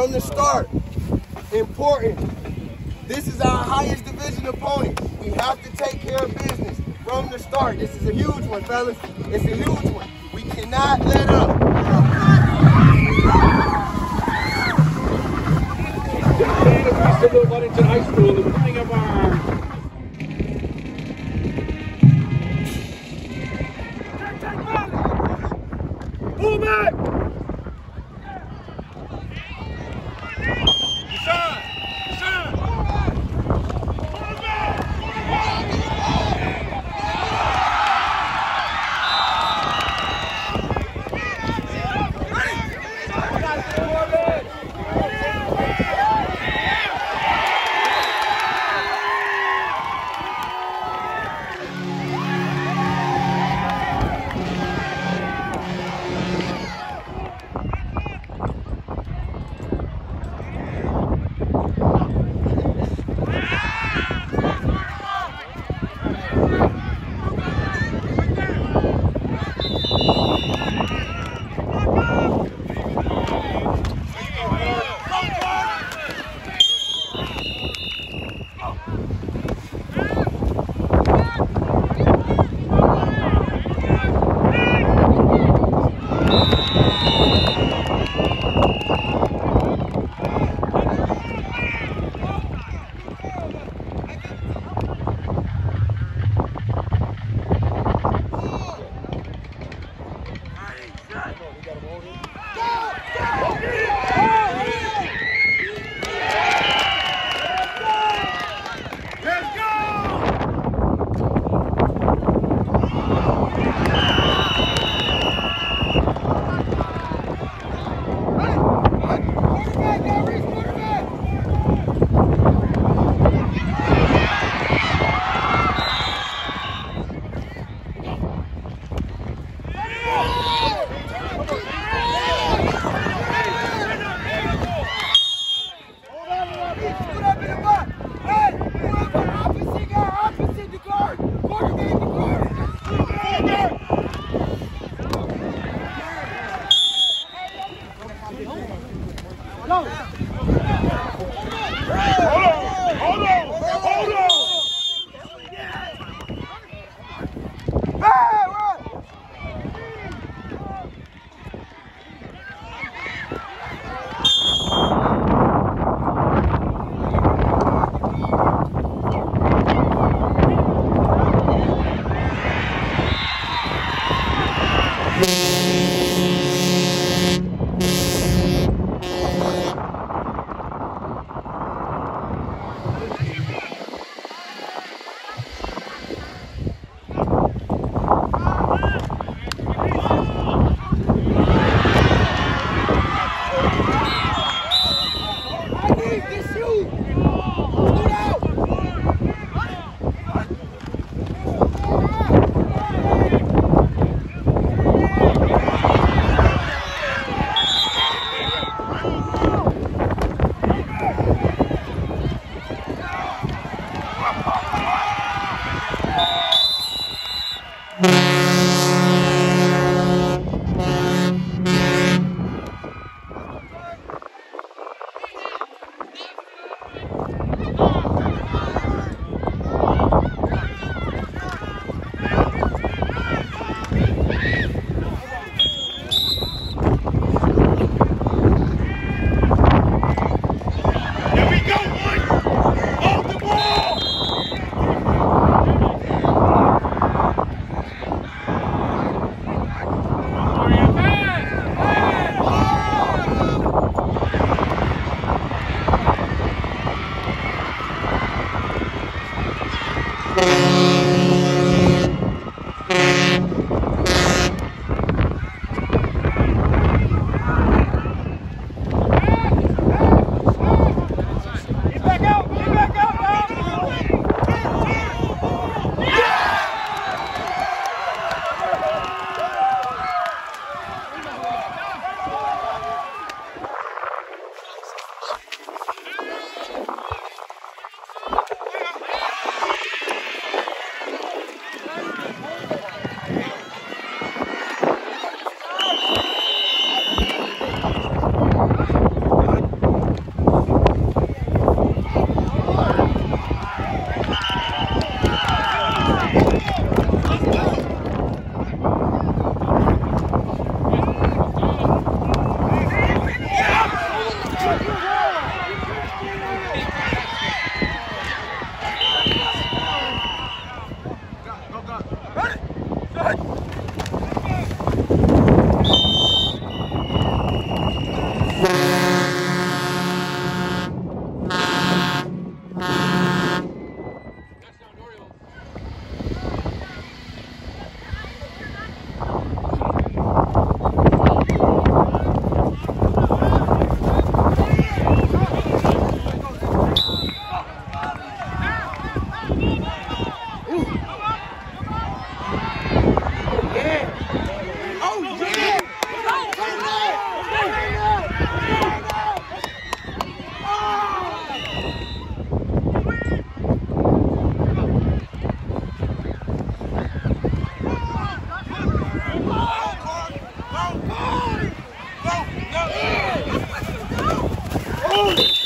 from the start. Important. This is our highest division opponent. We have to take care of business from the start. This is a huge one, fellas. It's a huge one. We cannot let up. Ludington High School, the of! Hold Here বলে